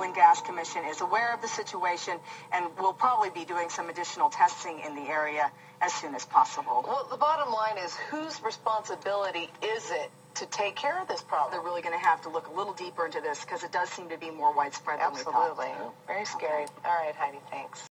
Oil and Gas Commission is aware of the situation and will probably be doing some additional testing in the area as soon as possible. Well, the bottom line is whose responsibility is it to take care of this problem? They're really going to have to look a little deeper into this because it does seem to be more widespread than we thought. Absolutely. Very scary. All right, Heidi, thanks.